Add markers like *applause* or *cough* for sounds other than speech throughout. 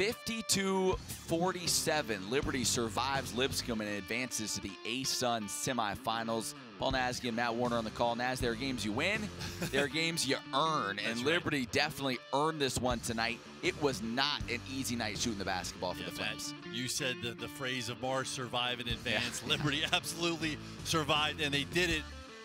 52-47. Liberty survives Lipscomb and advances to the A-Sun semifinals. Paul Nasky and Matt Warner on the call. Naz, there are games you win, there are *laughs* games you earn, and That's Liberty right. definitely earned this one tonight. It was not an easy night shooting the basketball for Yeah, the Flames. Matt, you said the, the phrase of Mars survive in advance. *laughs* Liberty absolutely survived, and they did it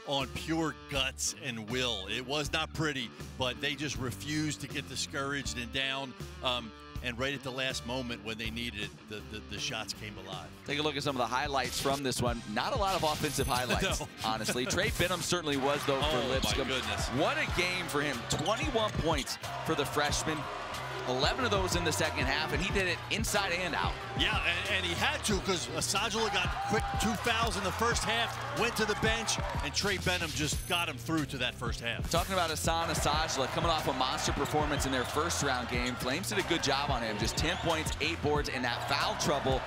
on pure guts and will. It was not pretty, but they just refused to get discouraged and down. Um, and right at the last moment when they needed it, the, the, the shots came alive. Take a look at some of the highlights from this one. Not a lot of offensive *laughs* highlights, No. honestly. Trey Benham certainly was, though, for Oh, my Lipscomb. goodness. What a game for him. 21 points for the freshman. 11 of those in the second half, and he did it inside and out. Yeah, and, and he had to because Asadullah got quick two fouls in the first half, went to the bench, and Trey Benham just got him through to that first half. Talking about Ahsan Asadullah coming off a monster performance in their first round game. Flames did a good job on him. Just 10 points, 8 boards, and that foul trouble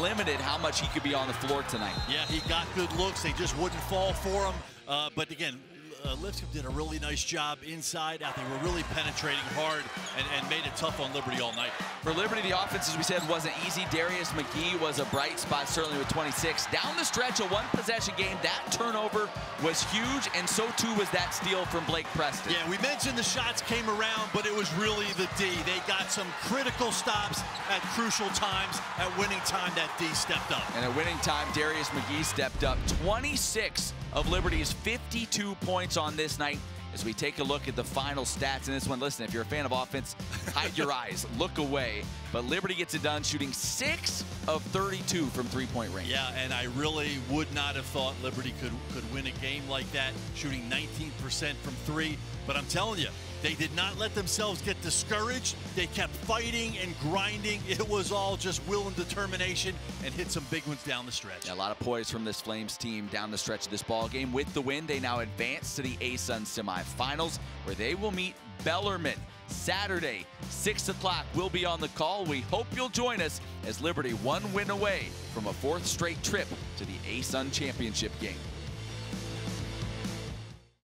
limited how much he could be on the floor tonight. Yeah, he got good looks. They just wouldn't fall for him. Uh, but again, uh, Lipscomb did a really nice job inside out. They were really penetrating hard and, and made it tough on Liberty all night. For Liberty, the offense, as we said, wasn't easy. Darius McGhee was a bright spot, certainly with 26. Down the stretch, a one-possession game. That turnover was huge, and so too was that steal from Blake Preston. Yeah, we mentioned the shots came around, but it was really the D. They got some critical stops at crucial times. At winning time, that D stepped up. And at winning time, Darius McGhee stepped up. 26 of Liberty's 52 points on this night. As we take a look at the final stats in this one, listen, if you're a fan of offense, hide your eyes, *laughs* look away. But Liberty gets it done shooting 6 of 32 from three-point range. Yeah, and I really would not have thought Liberty could could win a game like that, shooting 19% from three. But I'm telling you, they did not let themselves get discouraged. They kept fighting and grinding. It was all just will and determination, and hit some big ones down the stretch. A lot of poise from this Flames team down the stretch of this ball game. With the win, they now advance to the A-Sun semifinals, where they will meet Bellarmine Saturday, 6 o'clock. We'll be on the call. We hope you'll join us as Liberty one win away from a fourth straight trip to the A-Sun championship game.